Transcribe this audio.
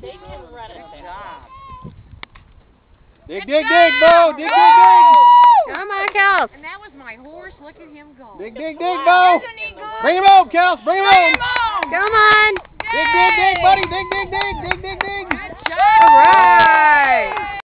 They can run it. Good job. Dig, dig, dig, Bo! Dig, dig, dig! Come on, Kels. And that was my horse. Look at him go. Dig, dig, dig, Bo! Bring him home, Kels! Bring him home! Come on.